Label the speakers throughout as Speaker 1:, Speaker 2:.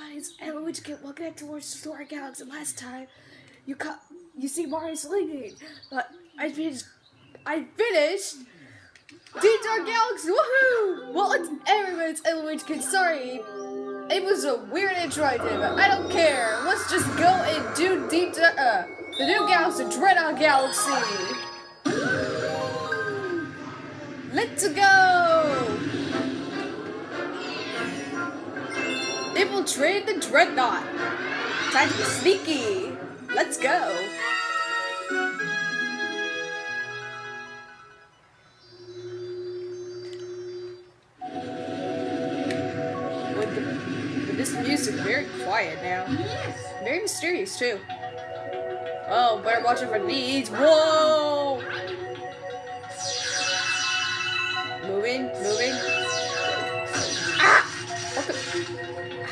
Speaker 1: everybody's Eloise Kid. Welcome back to War Story Galaxy. Last time, you cut, you see Mario sleeping, but I finished, I finished Dark Galaxy. Woohoo! Well, it's everybody's Eloise Kid. Sorry, it was a weird intro I did, but I don't care. Let's just go and do Deep Dark, uh, the new Galaxy, Dreadnought Galaxy. Let's go! Infiltrate the Dreadnought. Time to be sneaky. Let's go. With, this music very quiet now. Yes. Very mysterious too. Oh, better watch out for these. Whoa! Moving, moving.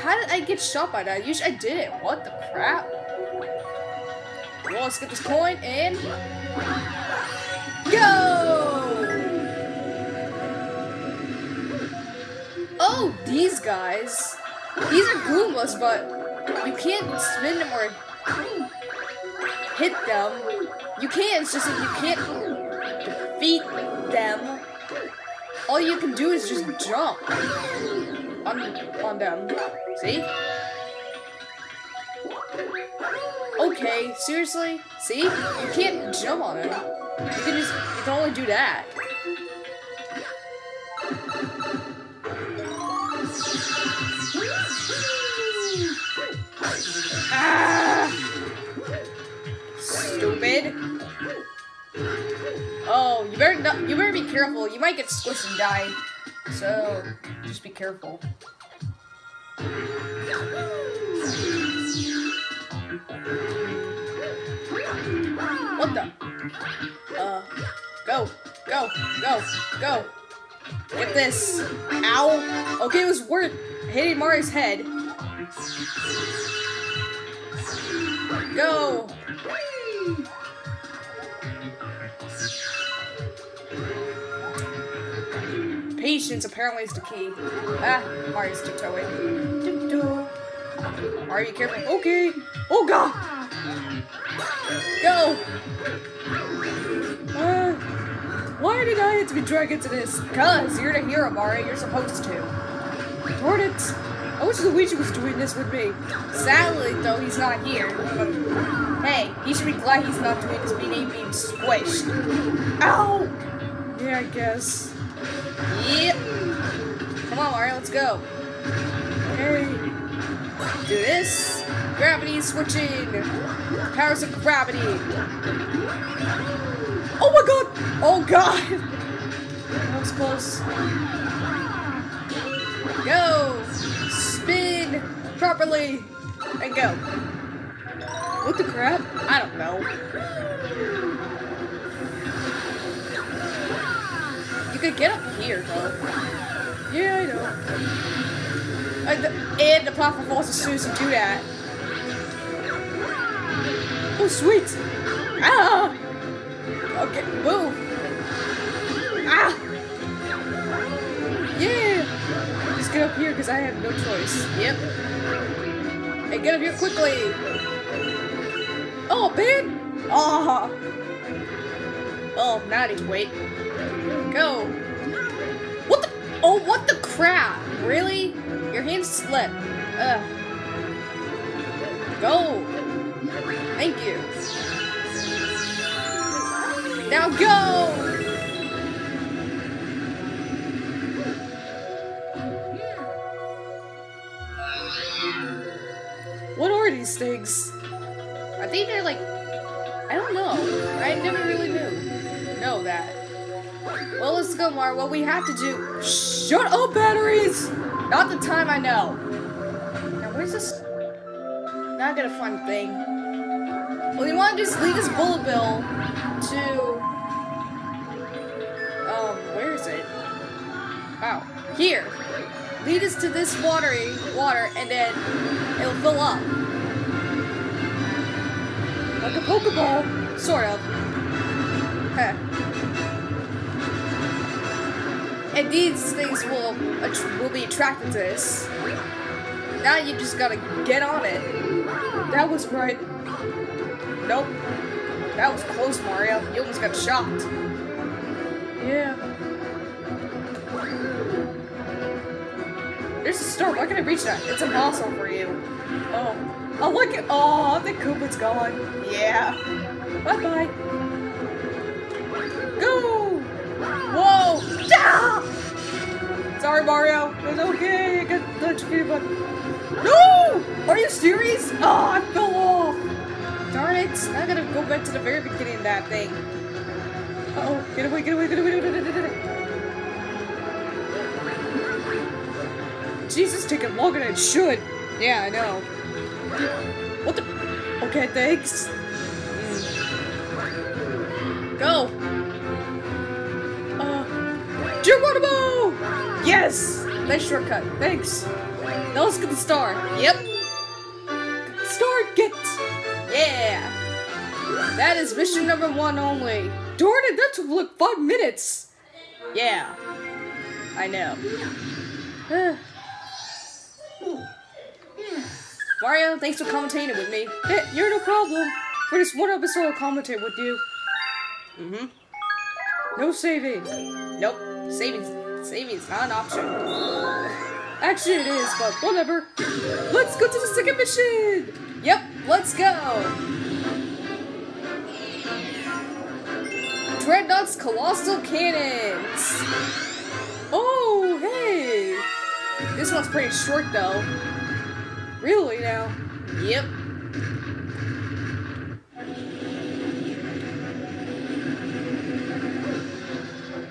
Speaker 1: How did I get shot by that? Usually I didn't. What the crap? Well, let's get this coin and go! Oh, these guys. These are Goombas, but you can't spin them or hit them. You can, it's just that you can't defeat them. All you can do is just jump on, on them. See? Okay, seriously? See? You can't jump on them. You can just, you can only do that. Ah! Stupid. Oh, you better not, you better be careful. You might get squished and die. So, just be careful. What the? Uh, go, go, go, go. Get this. Ow. Okay, it was worth hitting Mario's head. Go. Patience apparently is the key. Ah, Mario's tiptoeing. Tiptoe. Be careful. Okay. Oh god. Go. Uh, why did I have to be dragged into this? Cause you're the hero, Mario. You're supposed to. Darn it. I wish Luigi was doing this with me. Sadly, though, he's not here. But hey, he should be glad he's not doing this being being squished. Ow! Yeah, I guess. Yep. Come on, Mario, let's go. Okay. Do this. Gravity switching. Powers of gravity. Oh my god! Oh god! That was close. Go! Spin properly! And go. What the crap? I don't know. You could get up here, though. Yeah, I know. And the, and the platform falls as soon as you do that. Oh, sweet! Ah! Okay, move! Ah! Yeah! Just get up here because I have no choice. Yep. Hey, get up here quickly! Oh, man! Oh! Oh, now I need to wait. Go! What the? Oh, what the crap? Really? Your hand slipped. Ugh. Go! Thank you. Now go! What are these things? I think they're like... I don't know. I never really knew. Know that. Well, let's go, Mar. What we have to do... Shut up, batteries! Not the time I know. Now, where's this... Not gonna find a thing. Well, you want to just lead this bullet bill to... Um, where is it? Oh, here. Lead us to this watery water, and then it'll fill up. Like a Pokeball, sort of. Huh. And these things will will be attracted to this. Now you just gotta get on it. That was right. Nope. That was close, Mario. You almost got shot. Yeah. There's a star. Why can't I reach that? It's impossible for you. Oh. Oh, look at. Oh, the Koopa's gone. Yeah. Bye bye It's okay. I got electrocuted, but. No! Are you serious? Oh, I fell off. Darn it. I gotta go back to the very beginning of that thing. Uh oh. Get away, get away, get away, get away, get away. Jesus, taking longer than it should. Yeah, I know. What the? Okay, thanks. Mm. Go. Uh, Geronimo! Yes! Nice shortcut. Thanks. Now let's get the star. Yep. Star get! Yeah! That is mission number one only. Darn it, that took like five minutes. Yeah. I know. Mario, thanks for commentating with me. Hey, you're no problem. For this one episode, I'll commentate with you. Mm-hmm. No saving. Nope. Saving, saving's not an option. Actually, it is, but whatever. Let's go to the second mission! Yep, let's go! Dreadnought's Colossal Cannons! Oh, hey! This one's pretty short, though. Really, now? Yep.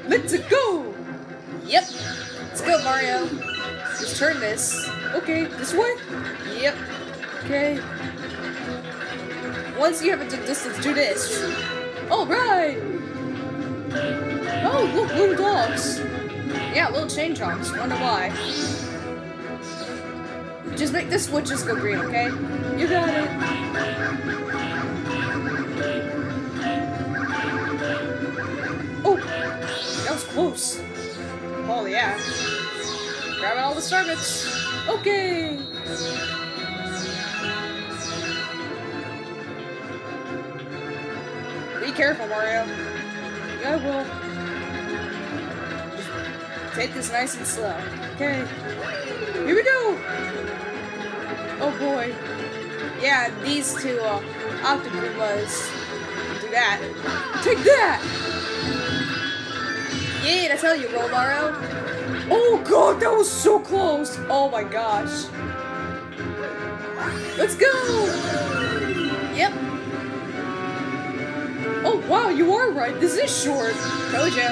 Speaker 1: Let's go! Yep. Let's go, Mario. Let's turn this. Okay, this way? Yep. Okay. Once you have a distance, do this. Alright! Oh, look, little dogs. Yeah, little chain chomps. Wonder why. Just make the switches go green, okay? You got it. Oh, that was close. Oh yeah. Grabbing all the star bits. Okay. Be careful, Mario. Yeah, I will. Take this nice and slow. Okay. Here we go. Oh boy. Yeah, these two uh, Octoombas do that. Take that! That's how you roll, Mario. Oh god, that was so close! Oh my gosh. Let's go! Yep. Oh wow, you are right. This is short. Told ya.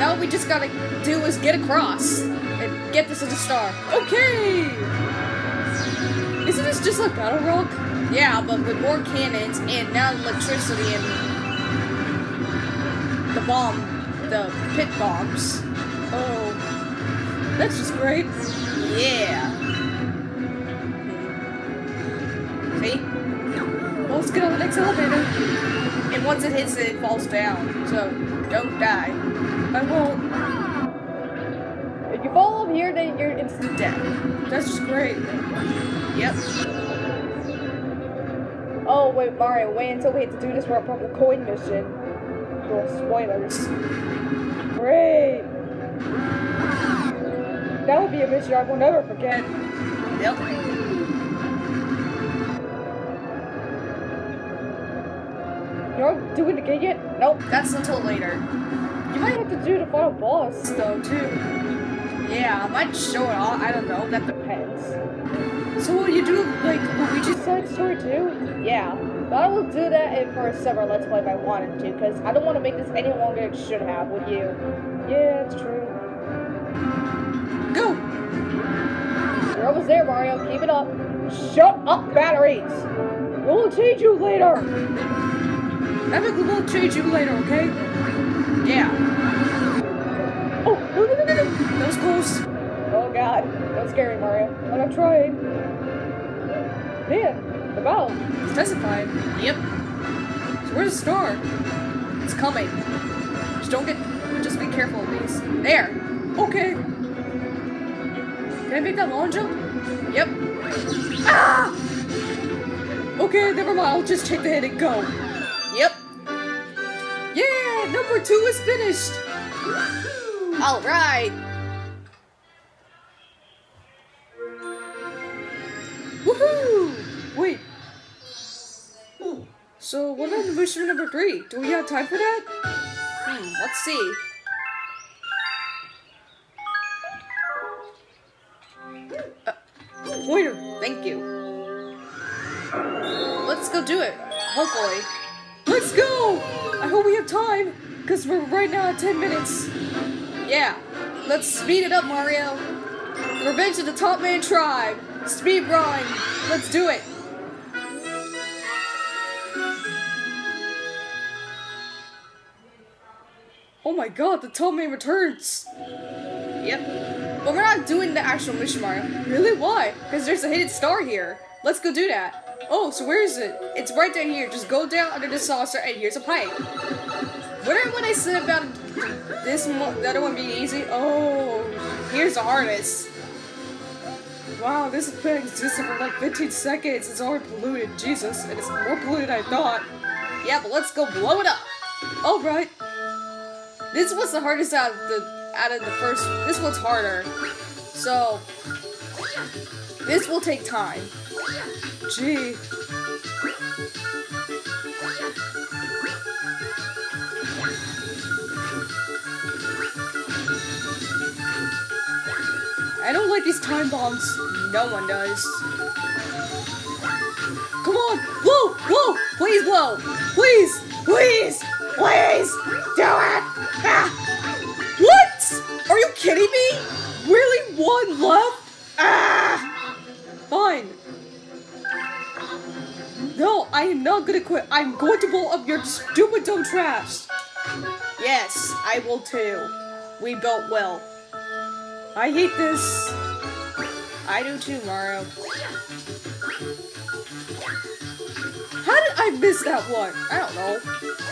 Speaker 1: Now what we just gotta do is get across and get this as a star. Okay! Isn't this just like Battle Rock? Yeah, but with more cannons and now electricity and the bomb, the pit bombs. Oh, that's just great. Yeah. See? Well, let's get on the next elevator. And once it hits it, it falls down. So, don't die. I won't. If you fall over here, then you're instant death. That's just great. Yep. Oh, wait, Mario, wait until we have to do this for a purple coin mission. Well, spoilers. Great! That would be a mission I will never forget. Yep. You're doing the gate yet? Nope, that's until later. You might have to do the final boss, though, too. Yeah, I might show it all. I don't know. That depends. So will you do, like, Luigi's side story, too? Yeah. But I will do that if for a separate Let's Play if I wanted to, because I don't want to make this any longer than it should have with you. Yeah, it's true. Go! You're almost there, Mario. Keep it up. Shut up, batteries! We'll change you later! I think we'll change you later, okay? Yeah. Oh, no, no, no, no, no. That was close. Oh, God. Don't scare me, Mario. But I'm trying. Man, the valve. Specified. Yep. So where's the star? It's coming. Just don't get... Just be careful of these. There. Okay. Can I make that long jump? Yep. Ah! Okay, never mind. I'll just take the hit and go. Yep. Yeah, number two is finished. All right. So, what about mission number three? Do we have time for that? Hmm, let's see. Uh, pointer, thank you. Let's go do it. Hopefully. Let's go! I hope we have time, because we're right now at 10 minutes. Yeah, let's speed it up, Mario. Revenge of the Top Man Tribe. Speed run. Let's do it. Oh my god, the Top Man returns. Yep. But we're not doing the actual mission, Mario. Really? Why? Because there's a hidden star here. Let's go do that. Oh, so where is it? It's right down here. Just go down under the saucer and here's a pipe. Remember when I said about this the other one being easy? Oh, here's the hardest. Wow, this has been for like 15 seconds. It's already polluted. Jesus, and it's more polluted than I thought. Yeah, but let's go blow it up. Alright. This was the hardest out of the out of the first this one's harder. So this will take time. Gee. I don't like these time bombs. No one does. Come on! Blow! Blow! Please blow! Please! Please! Please! Do it! Ah! What? Are you kidding me? Really? One left? Ah! Fine. No, I am not gonna quit. I'm going to blow up your stupid dumb trash. Yes, I will too. We both will. I hate this. I do too, Mario. How did I miss that one? I don't know.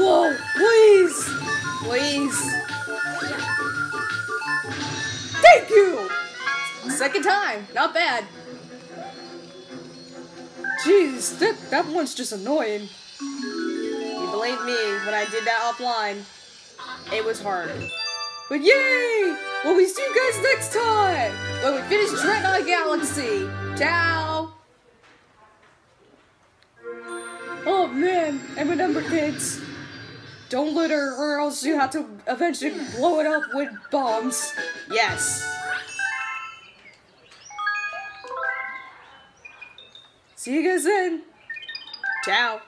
Speaker 1: Ah! Please! Please! Thank you! Second time, not bad. Jeez, that, that one's just annoying. You believe me when I did that offline. It was hard. But yay! Well, we see you guys next time! When we finish Dreadnought Galaxy! Ciao! Oh man, and number kids, don't litter or else you have to eventually blow it up with bombs. Yes. See you guys then. Ciao.